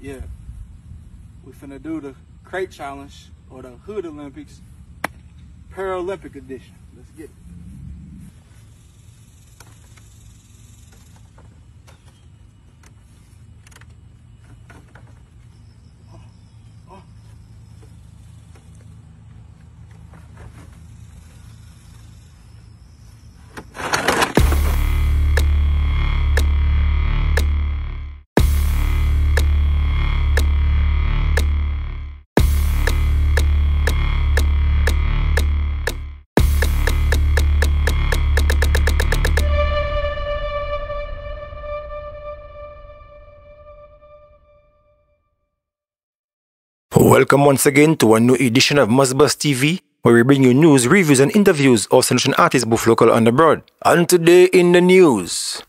Yeah. We finna do the crate challenge or the Hood Olympics Paralympic edition. Let's get it. Welcome once again to a new edition of MussBuss TV, where we bring you news, reviews, and interviews of. Lucian artists both local and abroad. And today in the news.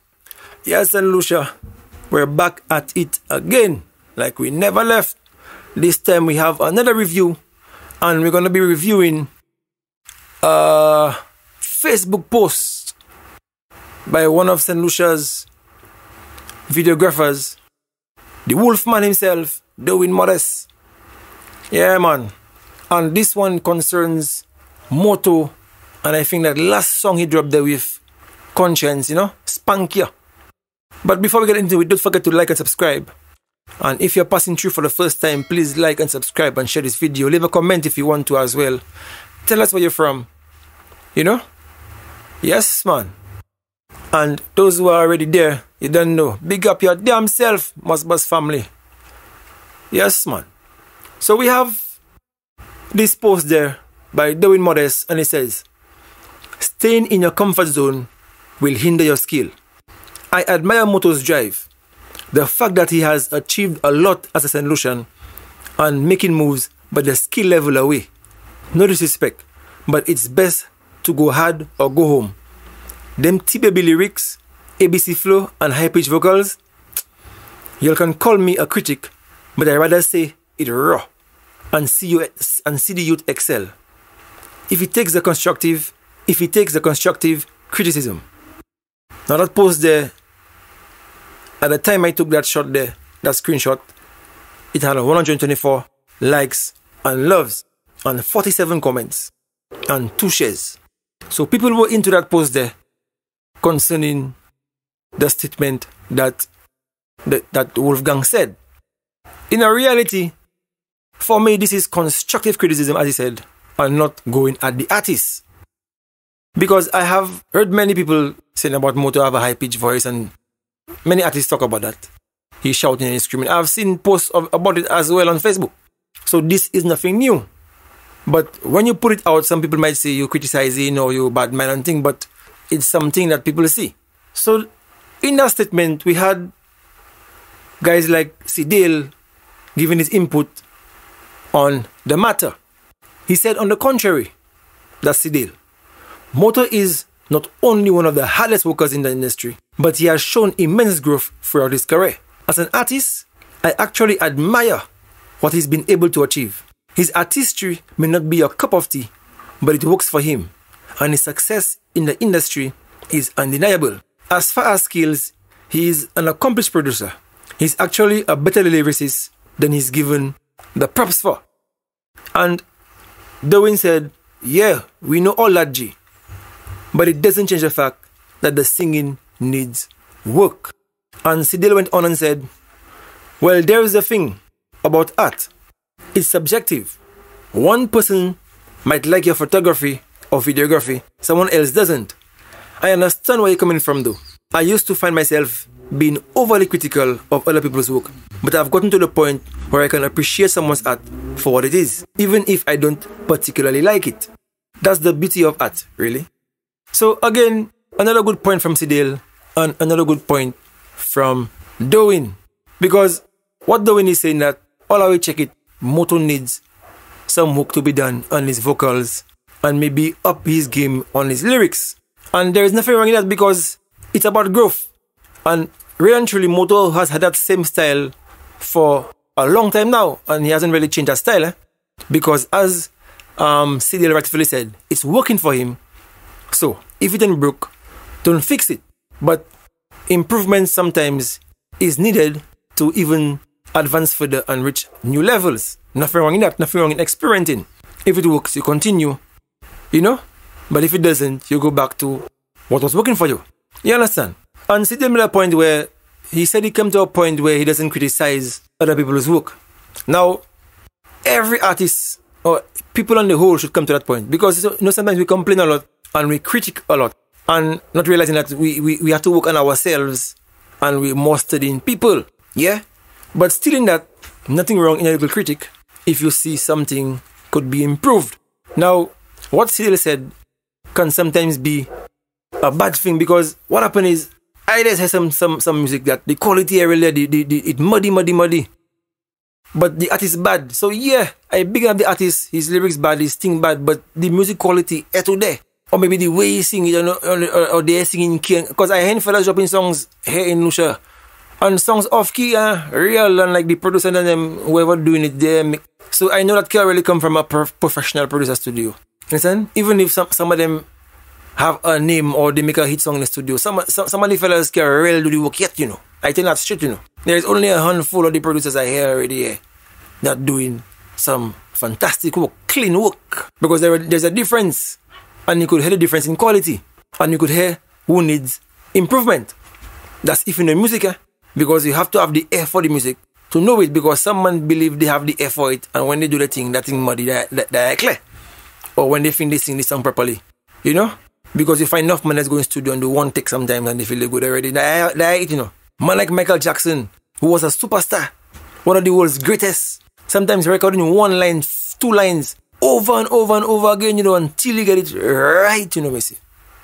Yes, St. Lucia, we're back at it again, like we never left. This time we have another review, and we're going to be reviewing a Facebook post by one of St. Lucia's videographers, the Wolfman himself, Derwin Modeste. Yeah, man. And this one concerns Motto. And I think that last song he dropped there with Conscience, you know, Spankia. But before we get into it, don't forget to like and subscribe. And if you're passing through for the first time, please like and subscribe and share this video. Leave a comment if you want to as well. Tell us where you're from. You know? Yes, man. And those who are already there, you don't know. Big up your damn self, MussBuss family. Yes, man. So we have this post there by Derwin Modeste, and it says, Staying in your comfort zone will hinder your skill. I admire Motto's drive. The fact that he has achieved a lot as a St. Lucian and making moves, but the skill level away. No disrespect, but it's best to go hard or go home. Them T-Baby lyrics, ABC flow, and high pitch vocals, You all can call me a critic, but I rather say it raw and see you and see the youth excel. If he takes the constructive, if he takes the constructive criticism. Now that post there, at the time I took that shot there, that screenshot, it had 124 likes and loves and 47 comments and two shares. So people were into that post there concerning the statement that that, that Wolfgang said. In a reality, for me, this is constructive criticism, as he said, and not going at the artist. Because I have heard many people saying about Motto have a high pitched voice, and many artists talk about that. He's shouting and screaming. I've seen posts of, about it as well on Facebook. So this is nothing new. But when you put it out, some people might say you're criticizing or you're bad man and thing, but it's something that people see. So in that statement, we had guys like Sidale giving his input on the matter. He said, on the contrary, that's Sidale. Motto is not only one of the hardest workers in the industry, but he has shown immense growth throughout his career. As an artist, I actually admire what he's been able to achieve. His artistry may not be a cup of tea, but it works for him, and his success in the industry is undeniable. As far as skills, he is an accomplished producer. He's actually a better lyricist than he's given the props for. And Derwin said, Yeah, we know all that, G. But it doesn't change the fact that the singing needs work. And Sidale went on and said, Well, there is a thing about art. It's subjective. One person might like your photography or videography, someone else doesn't. I understand where you're coming from though. I used to find myself being overly critical of other people's work, but I've gotten to the point where I can appreciate someone's art for what it is, even if I don't particularly like it. That's the beauty of art, really. So again, another good point from Sidale and another good point from Derwin. Because what Derwin is saying that all I will check it, Motto needs some work to be done on his vocals and maybe up his game on his lyrics. And there is nothing wrong in that because it's about growth. And really and truly, Motto has had that same style for a long time now, and he hasn't really changed that style. Eh? Because as um, Sidale rightfully said, it's working for him. So if it ain't broke, don't fix it. But improvement sometimes is needed to even advance further and reach new levels. Nothing wrong in that, nothing wrong in experimenting. If it works, you continue, you know? But if it doesn't, you go back to what was working for you. You understand? And see the point where he said he came to a point where he doesn't criticize other people's work. Now, every artist or people on the whole should come to that point because you know sometimes we complain a lot and we critique a lot and not realizing that we, we, we have to work on ourselves and we're more studying people. Yeah? But still in that, nothing wrong in a little critic if you see something could be improved. Now, what Cyril said can sometimes be a bad thing because what happened is I just hear some some some music that the quality area the, the, the it muddy muddy muddy. But the artist bad. So yeah, I big up the artist, his lyrics bad, his thing bad, but the music quality is to there. Or maybe the way he sing it or, or, or they singing because I hear fellas dropping songs here in Lucia and songs off key, uh, real, and like the producer and them, whoever doing it there. So I know that can really come from a professional producer studio. Understand? Even if some, some of them have a name or they make a hit song in the studio, some, some, some of the fellas can really do the work yet, you know. I tell that straight, you know. There's only a handful of the producers I hear already here that doing some fantastic work, clean work. Because there, there's a difference. And you could hear the difference in quality. And you could hear who needs improvement. That's if you know music, eh? because you have to have the ear for the music to know it because some someone believe they have the ear for it and when they do the thing that thing muddy that, that, that clear or when they think they sing the song properly you know because find enough man that's going to studio and do one take sometimes and they feel they good already. That you know. Man like Michael Jackson who was a superstar one of the world's greatest sometimes recording one line two lines over and over and over again you know until you get it right you know Messi.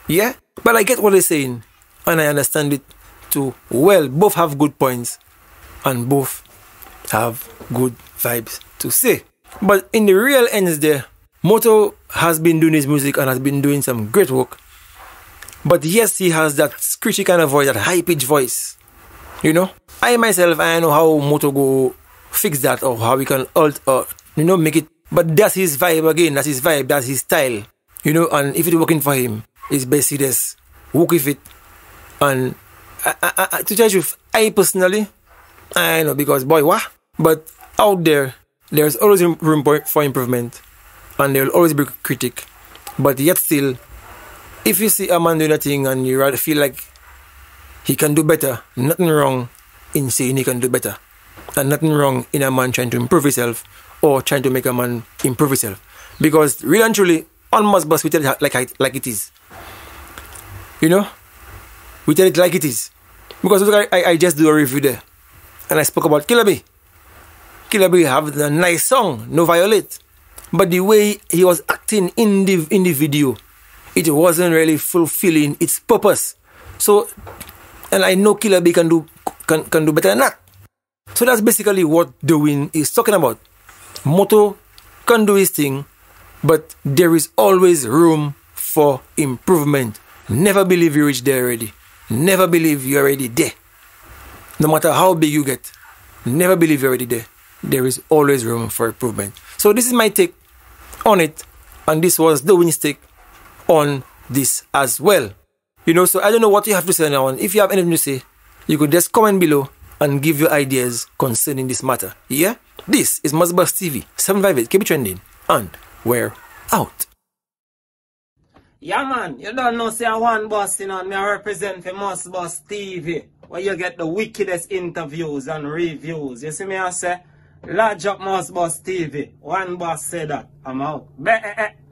Yeah? But I get what they're saying and I understand it too well, both have good points and both have good vibes to say. But in the real ends there, Motto has been doing his music and has been doing some great work. But yes, he has that screechy kind of voice, that high pitched voice. You know? I myself, I know how Motto go fix that or how we can alt or, you know, make it. But that's his vibe again, that's his vibe, that's his style. You know, and if it's working for him, it's best basically just work with it and I, I, to tell you, I personally, I know because boy, what? But out there, there's always room for improvement, and there will always be critic. But yet still, if you see a man doing a thing and you feel like he can do better, nothing wrong in saying he can do better, and nothing wrong in a man trying to improve himself or trying to make a man improve himself. Because really and truly, on MussBuss we tell it like like it is. You know, we tell it like it is. Because I, I just do a review there. And I spoke about Killer B. Killer B have a nice song, No Violet. But the way he was acting in the in the video, it wasn't really fulfilling its purpose. So and I know Killer B can do can, can do better than that. So that's basically what Derwin is talking about. Motto can do his thing, but there is always room for improvement. Never believe you reach there already. Never believe you're already there. No matter how big you get, never believe you're already there. There is always room for improvement. So this is my take on it, and this was Derwin's take on this as well. You know, so I don't know what you have to say now. If you have anything to say, you could just comment below and give your ideas concerning this matter. Yeah? This is MussBuss TV, 758, keep it trending, and we're out. Yeah, man, you don't know, say I boss, you know, me I represent for MussBuss TV, where you get the wickedest interviews and reviews. You see me, I say, large up MussBuss TV. One boss said that. I'm out. Be -e -e.